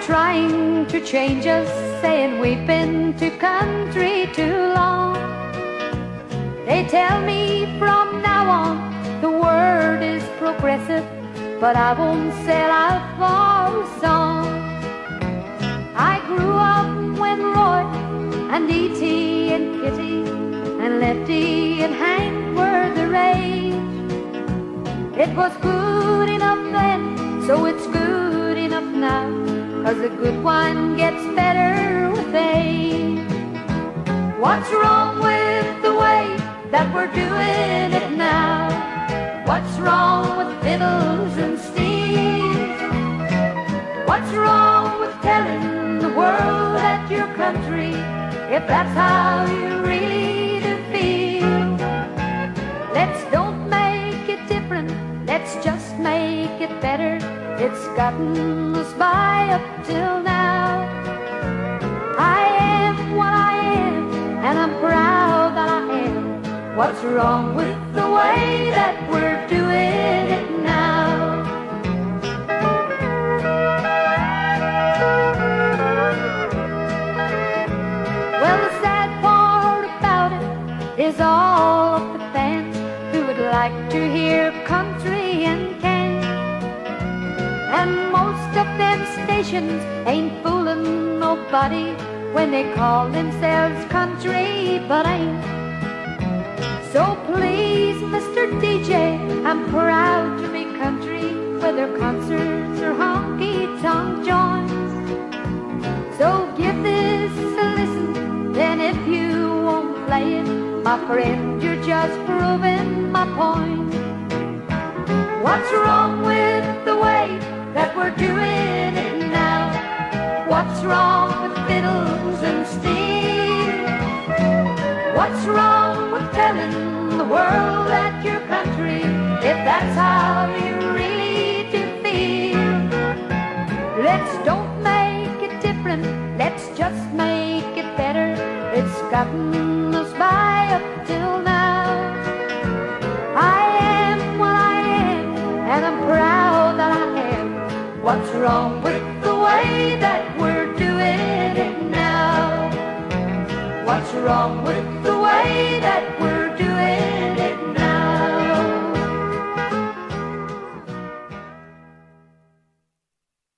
trying to change us, saying we've been to country too long. They tell me from now on the word is progressive, but I won't sell out for a song. I grew up when Roy and E.T. and Kitty and Lefty and Hank were the rage. It was good enough What's wrong with the way that we're doing it now? What's wrong with fiddles and steel? What's wrong with telling the world that your country, if that's how you really do feel? Let's don't make it different, let's just make it better. It's gotten us by up till What's wrong with the way that we're doing it now? Well, the sad part about it is all of the fans who would like to hear country and can. And most of them stations ain't fooling nobody when they call themselves country, but ain't. So please, Mr. DJ, I'm proud to be country, whether concerts or honky tonk joints. So give this a listen, then if you won't play it, my friend, you're just proving my point. What's wrong with the way that we're doing it now? What's wrong with fiddles and steel? What's wrong with telling the world that your country, if that's how you really do feel? Let's don't make it different, let's just make it better. It's gotten us by up till now. I am what I am, and I'm proud that I am. What's wrong with the way that we're doing it now? What's wrong with way that we're doing.